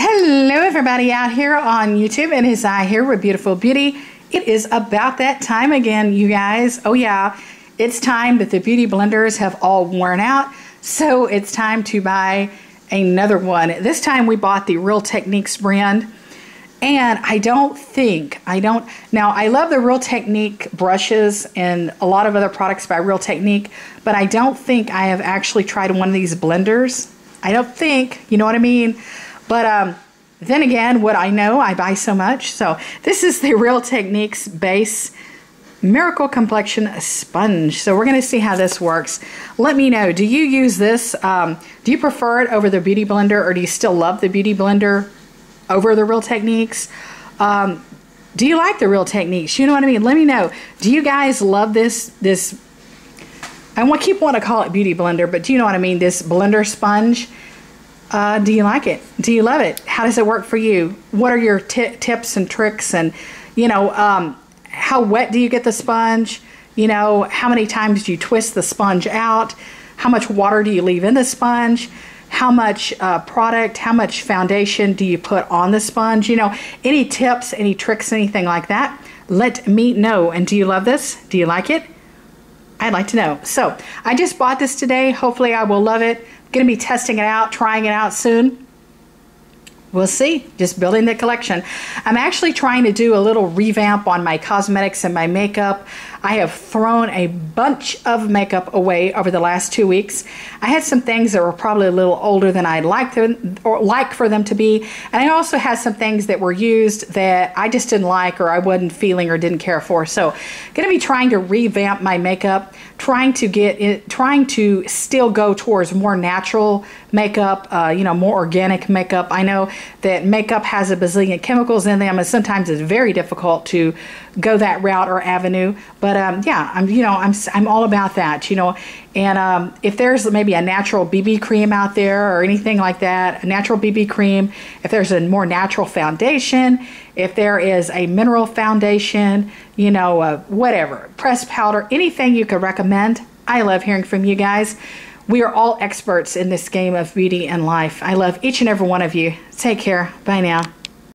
Hello, everybody out here on YouTube. And it is I here with Beautiful Beauty. It is about that time again, you guys. Oh, yeah, it's time that the beauty blenders have all worn out. So it's time to buy another one. This time we bought the Real Techniques brand. And I don't think, I don't, now I love the Real Technique brushes and a lot of other products by Real Technique, but I don't think I have actually tried one of these blenders. I don't think, you know what I mean? But um, then again, what I know, I buy so much. So this is the Real Techniques base Miracle Complexion Sponge. So we're going to see how this works. Let me know, do you use this? Um, do you prefer it over the Beauty Blender or do you still love the Beauty Blender over the Real Techniques? Um, do you like the Real Techniques? You know what I mean? Let me know. Do you guys love this, this, I want keep wanting to call it Beauty Blender, but do you know what I mean? This blender sponge. Uh, do you like it? Do you love it? How does it work for you? What are your tips and tricks? And, you know, um, how wet do you get the sponge? You know, how many times do you twist the sponge out? How much water do you leave in the sponge? How much uh, product, how much foundation do you put on the sponge? You know, any tips, any tricks, anything like that, let me know. And do you love this? Do you like it? I'd like to know. So I just bought this today. Hopefully I will love it. Going to be testing it out, trying it out soon. We'll see. Just building the collection. I'm actually trying to do a little revamp on my cosmetics and my makeup. I have thrown a bunch of makeup away over the last two weeks. I had some things that were probably a little older than I'd like them or like for them to be, and I also had some things that were used that I just didn't like or I wasn't feeling or didn't care for. So, going to be trying to revamp my makeup, trying to get it, trying to still go towards more natural makeup, uh, you know, more organic makeup. I know that makeup has a bazillion chemicals in them, and sometimes it's very difficult to go that route or avenue. But um, yeah, I'm you know I'm I'm all about that. You know, and um, if there's maybe a natural BB cream out there or anything like that, a natural BB cream. If there's a more natural foundation, if there is a mineral foundation, you know, uh, whatever, pressed powder, anything you could recommend. I love hearing from you guys. We are all experts in this game of beauty and life. I love each and every one of you. Take care. Bye now.